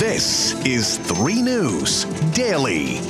This is 3 News Daily.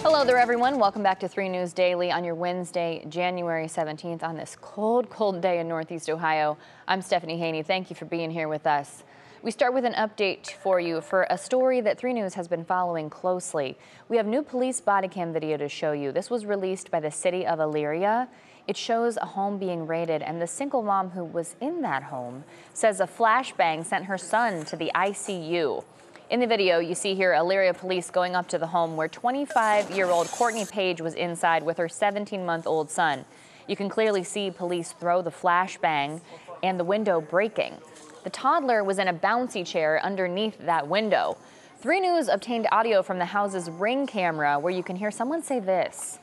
Hello there, everyone. Welcome back to 3 News Daily on your Wednesday, January 17th, on this cold, cold day in Northeast Ohio. I'm Stephanie Haney. Thank you for being here with us. We start with an update for you for a story that 3 News has been following closely. We have new police body cam video to show you. This was released by the city of Elyria. It shows a home being raided, and the single mom who was in that home says a flashbang sent her son to the ICU. In the video, you see here Elyria police going up to the home where 25-year-old Courtney Paige was inside with her 17-month-old son. You can clearly see police throw the flashbang and the window breaking. The toddler was in a bouncy chair underneath that window. 3 News obtained audio from the house's ring camera where you can hear someone say this.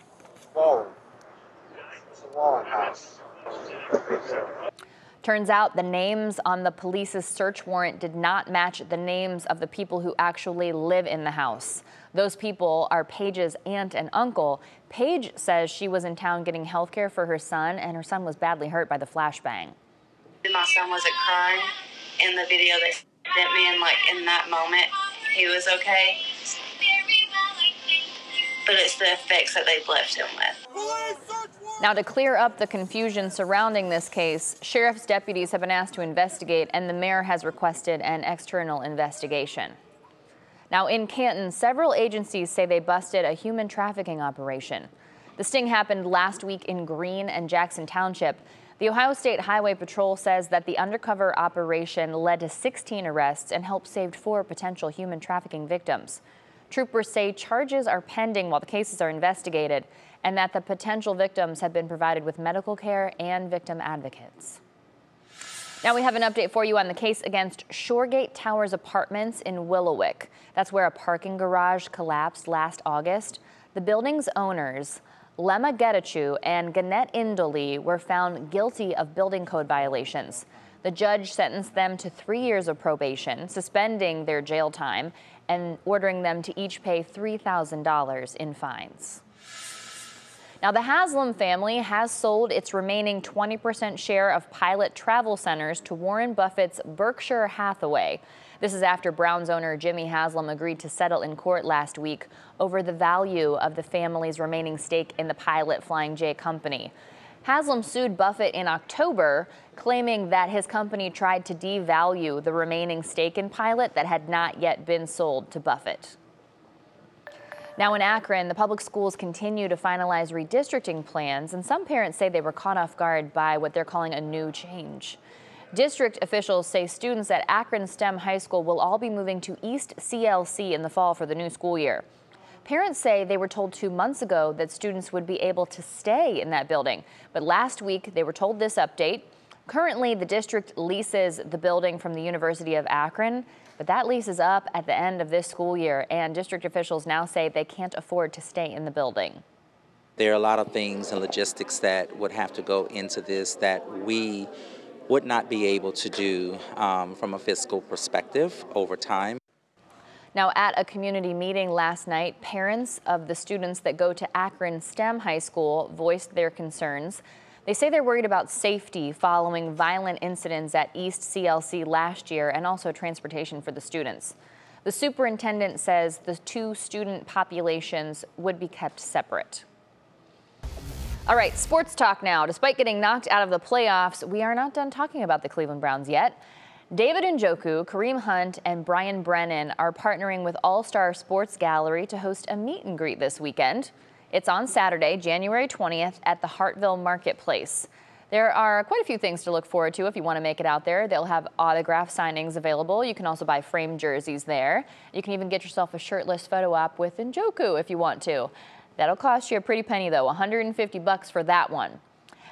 Whoa. It's a house. Turns out the names on the police's search warrant did not match the names of the people who actually live in the house. Those people are Paige's aunt and uncle. Paige says she was in town getting health care for her son, and her son was badly hurt by the flashbang. My son wasn't crying in the video they sent me, and like in that moment, he was okay. But it's the effects that they've left him with. Now, to clear up the confusion surrounding this case, sheriff's deputies have been asked to investigate, and the mayor has requested an external investigation. Now, in Canton, several agencies say they busted a human trafficking operation. The sting happened last week in Green and Jackson Township. The Ohio State Highway Patrol says that the undercover operation led to 16 arrests and helped save four potential human trafficking victims. Troopers say charges are pending while the cases are investigated and that the potential victims have been provided with medical care and victim advocates. Now we have an update for you on the case against Shoregate Towers Apartments in Willowick. That's where a parking garage collapsed last August. The building's owners, Lema Getachew and Gannett Indoli, were found guilty of building code violations. The judge sentenced them to three years of probation, suspending their jail time, and ordering them to each pay $3,000 in fines. Now, the Haslam family has sold its remaining 20% share of Pilot Travel Centers to Warren Buffett's Berkshire Hathaway. This is after Browns owner Jimmy Haslam agreed to settle in court last week over the value of the family's remaining stake in the Pilot Flying J company. Haslam sued Buffett in October, claiming that his company tried to devalue the remaining stake in Pilot that had not yet been sold to Buffett. Now in Akron, the public schools continue to finalize redistricting plans, and some parents say they were caught off guard by what they're calling a new change. District officials say students at Akron STEM High School will all be moving to East CLC in the fall for the new school year. Parents say they were told two months ago that students would be able to stay in that building, but last week they were told this update. Currently, the district leases the building from the University of Akron, but that lease is up at the end of this school year, and district officials now say they can't afford to stay in the building. There are a lot of things and logistics that would have to go into this that we would not be able to do um, from a fiscal perspective over time. Now, at a community meeting last night, parents of the students that go to Akron STEM High School voiced their concerns. They say they're worried about safety following violent incidents at East CLC last year and also transportation for the students. The superintendent says the two student populations would be kept separate. All right, sports talk now. Despite getting knocked out of the playoffs, we are not done talking about the Cleveland Browns yet. David Njoku, Kareem Hunt, and Brian Brennan are partnering with All Star Sports Gallery to host a meet and greet this weekend. It's on Saturday, January 20th at the Hartville Marketplace. There are quite a few things to look forward to if you want to make it out there. They'll have autograph signings available. You can also buy framed jerseys there. You can even get yourself a shirtless photo op with Njoku if you want to. That'll cost you a pretty penny though, 150 bucks for that one.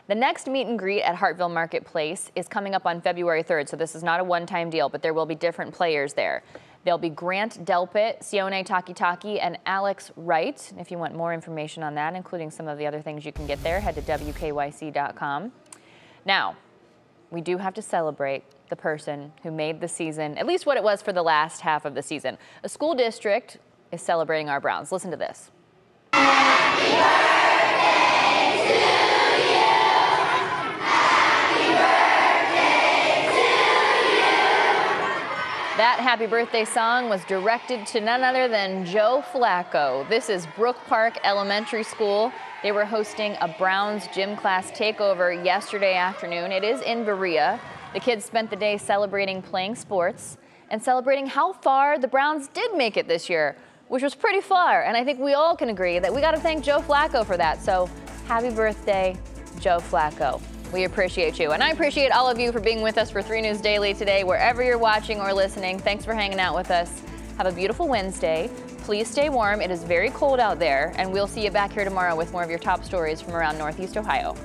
The next meet and greet at Hartville Marketplace is coming up on February 3rd, so this is not a one-time deal, but there will be different players there. There'll be Grant Delpit, Sione Takitaki, and Alex Wright. If you want more information on that, including some of the other things you can get there, head to WKYC.com. Now, we do have to celebrate the person who made the season, at least what it was for the last half of the season. A school district is celebrating our Browns. Listen to this. That happy birthday song was directed to none other than Joe Flacco. This is Brook Park Elementary School. They were hosting a Browns gym class takeover yesterday afternoon. It is in Berea. The kids spent the day celebrating playing sports and celebrating how far the Browns did make it this year, which was pretty far. And I think we all can agree that we got to thank Joe Flacco for that. So happy birthday, Joe Flacco. We appreciate you. And I appreciate all of you for being with us for 3 News Daily today, wherever you're watching or listening. Thanks for hanging out with us. Have a beautiful Wednesday. Please stay warm. It is very cold out there, and we'll see you back here tomorrow with more of your top stories from around Northeast Ohio.